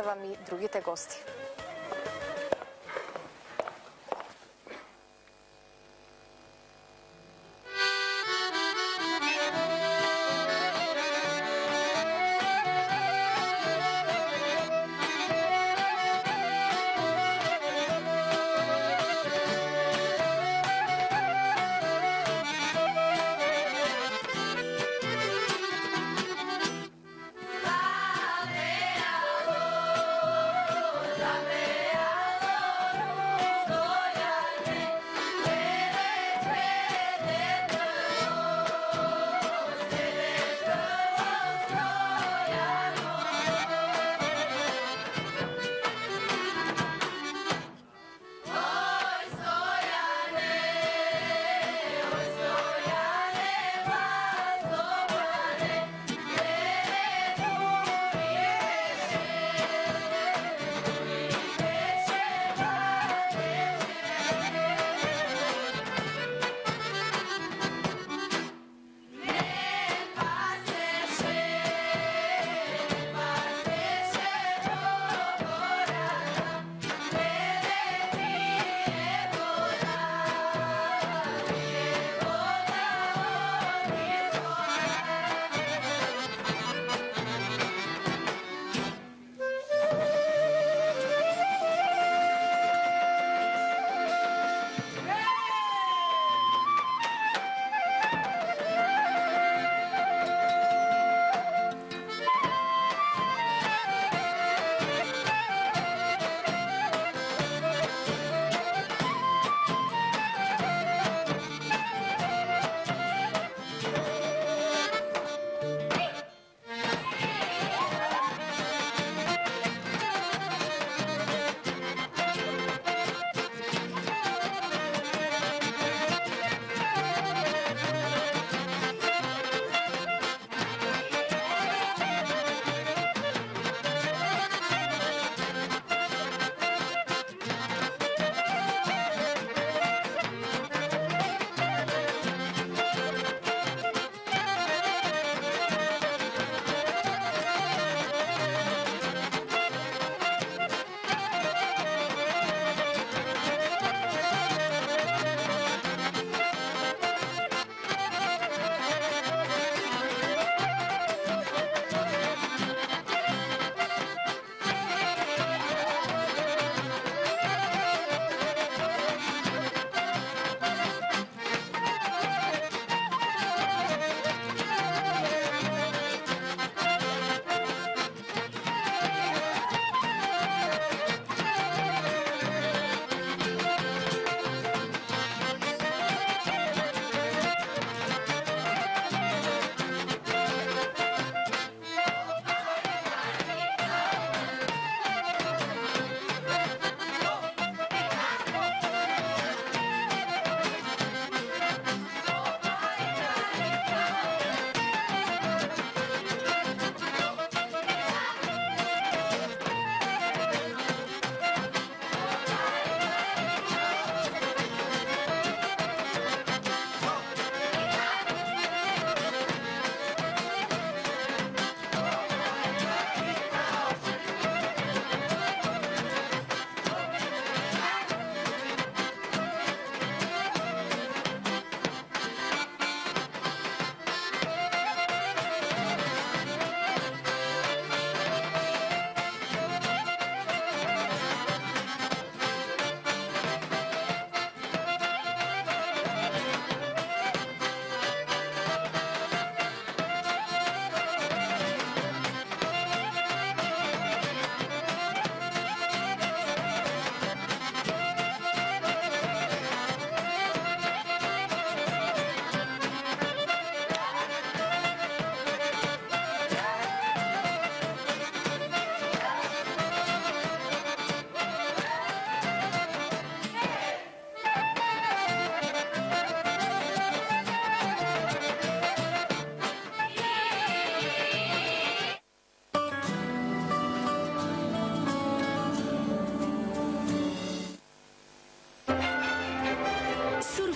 представам и другите гости.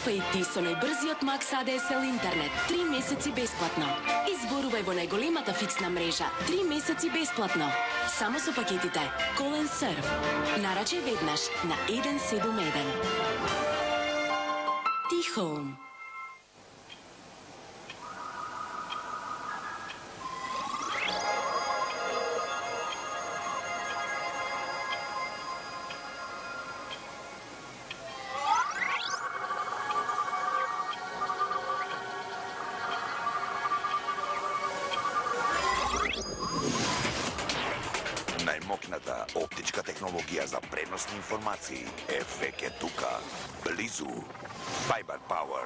Сурфај ти со најбрзиот Max ADSL интернет. Три месеци бесплатно. Изборувај во најголемата фиксна мрежа. Три месеци бесплатно. Само со пакетите Call and Surf. Нарачај веднаш на 171. Ти home. Најмокната оптичка технологија за преносни информации е веќе тука, близу. Fiber Power.